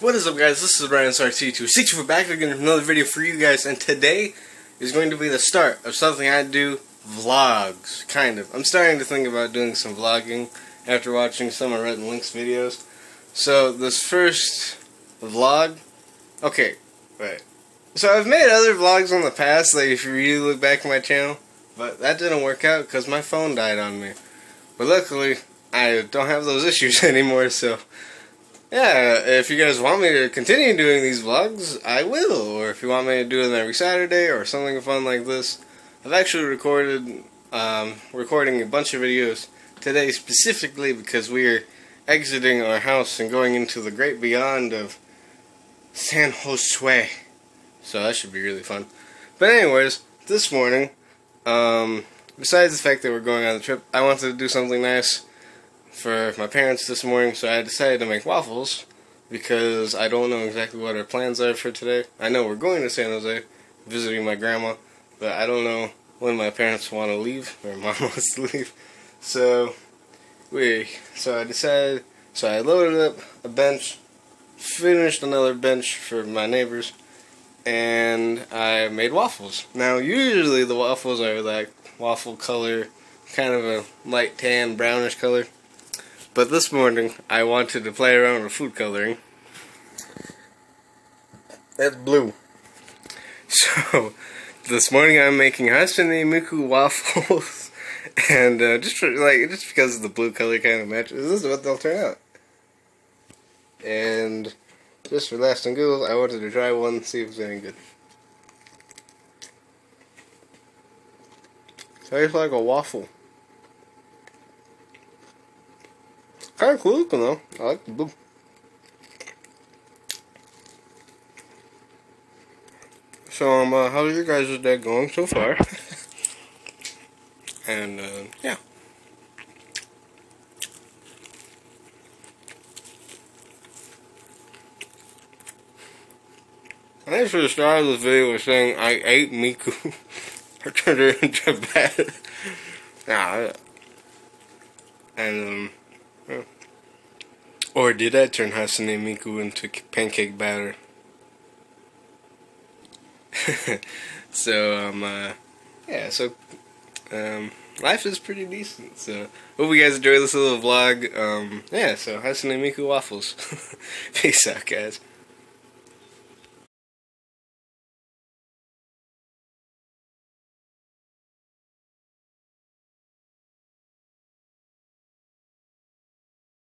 What is up guys, this is Brian SRT2. We're back again with another video for you guys and today is going to be the start of something I do, vlogs, kind of. I'm starting to think about doing some vlogging after watching some of Rhett and Link's videos. So this first vlog, okay, right. So I've made other vlogs in the past, like if you really look back at my channel, but that didn't work out because my phone died on me. But luckily, I don't have those issues anymore, so yeah, if you guys want me to continue doing these vlogs, I will. Or if you want me to do them every Saturday or something fun like this, I've actually recorded, um, recording a bunch of videos today specifically because we are exiting our house and going into the great beyond of San Jose. So that should be really fun. But anyways, this morning, um, besides the fact that we're going on the trip, I wanted to do something nice for my parents this morning, so I decided to make waffles because I don't know exactly what our plans are for today. I know we're going to San Jose, visiting my grandma, but I don't know when my parents want to leave or mom wants to leave. So we, so I decided, so I loaded up a bench, finished another bench for my neighbors, and I made waffles. Now usually the waffles are like waffle color, kind of a light tan brownish color. But this morning, I wanted to play around with food coloring. That's blue. So, this morning I'm making Hatsune Miku waffles. and uh, just for, like just because the blue color kind of matches, this is what they'll turn out. And just for last and goals, I wanted to try one, see if it's any good. Tastes like a waffle. Kind of cool looking though. I like the blue. So, um, uh, how's your guys' day going so far? and, uh, yeah. I should have started this video with saying I ate Miku. I turned her into a bat. nah. And, um, or did I turn Hatsune Miku into pancake batter? so, um, uh, yeah, so, um, life is pretty decent. So, hope you guys enjoy this little vlog. Um, yeah, so Hatsune Miku waffles. Peace out, guys.